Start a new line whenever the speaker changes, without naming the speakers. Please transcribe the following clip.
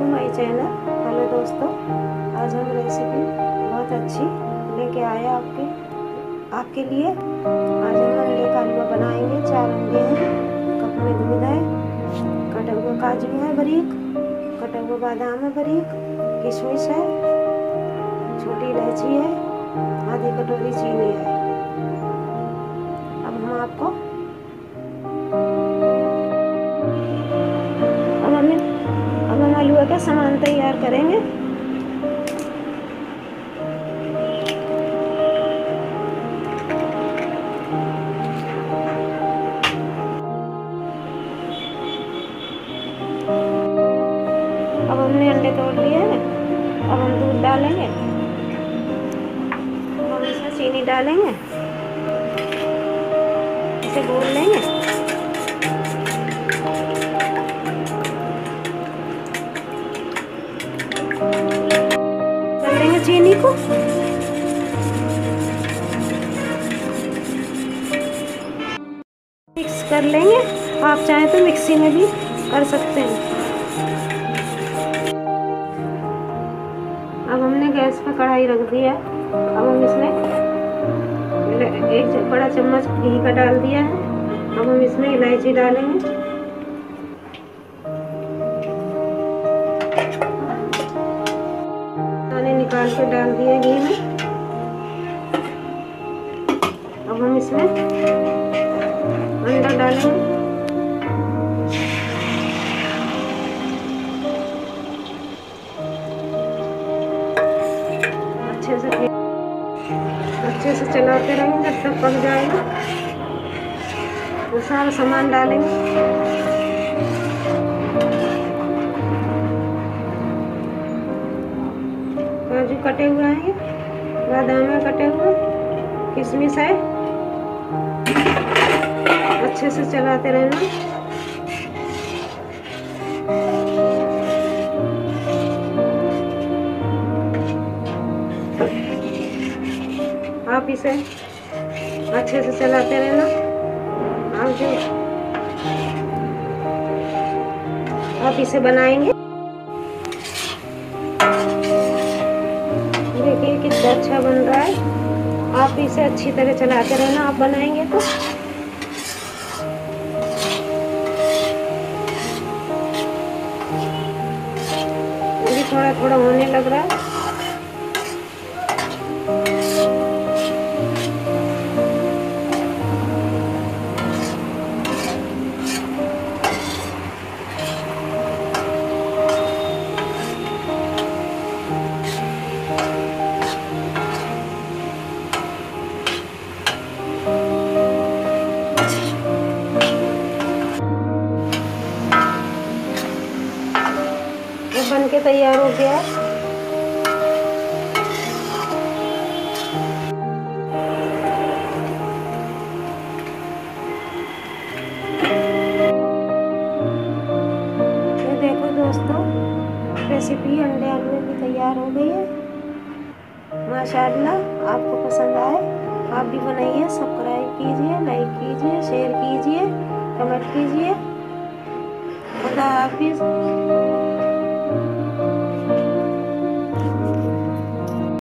Channel hello दोस्तों. आज हम रेसिपी बहुत अच्छी लेके आए आपके आपके लिए। आज हम अंडे का हलवा बनाएँगे, चार अंडे हैं, कप में दूध है, कटा हुआ काजू है बारीक, कटा हुआ बादाम है बारीक, किशमिश है, छोटी इलायची है, आधी कटोरी चीनी है। हलवा का सामान तैयार करेंगे। अब हमने अंडे तोड़ लिए हैं। अब हम दूध डालेंगे। अब हम इसमें चीनी डालेंगे। इसे घोल लेंगे। को मिक्स कर लेंगे। आप चाहें तो मिक्सी में भी कर सकते हैं। अब हमने गैस पर कढ़ाई रख दिया है। अब हम इसमें एक बड़ा चम्मच घी का डाल दिया है। अब हम इसमें इलायची डालेंगे। निकाल के डाल दिए घी में। अब हम इसमें अंडा डालेंगे। अच्छे से अच्छे से चलाते रहेंगे, जब तक पक जाएगा। वो सारा सामान डालेंगे। कटे हुए हैं बादाम है कटे हुए। किशमिश है। अच्छे से चलाते रहना। आप इसे अच्छे से चलाते रहना। आप जो आप इसे बनाएँगे। है। आप इसे अच्छी तरह चलाते रहना, आप बनाएँगे तो। थोड़ा थोड़ा होने लग रहा है। बन के तैयार हो गया है। देखो दोस्तों रेसिपी अंडे हलवे की तैयार हो गई है। माशाल्लाह, आपको पसंद आए, आप भी बनाइए सब्सक्राइब कीजिए लाइक कीजिए शेयर कीजिए कमेंट कीजिए। खुदा हाफिज़।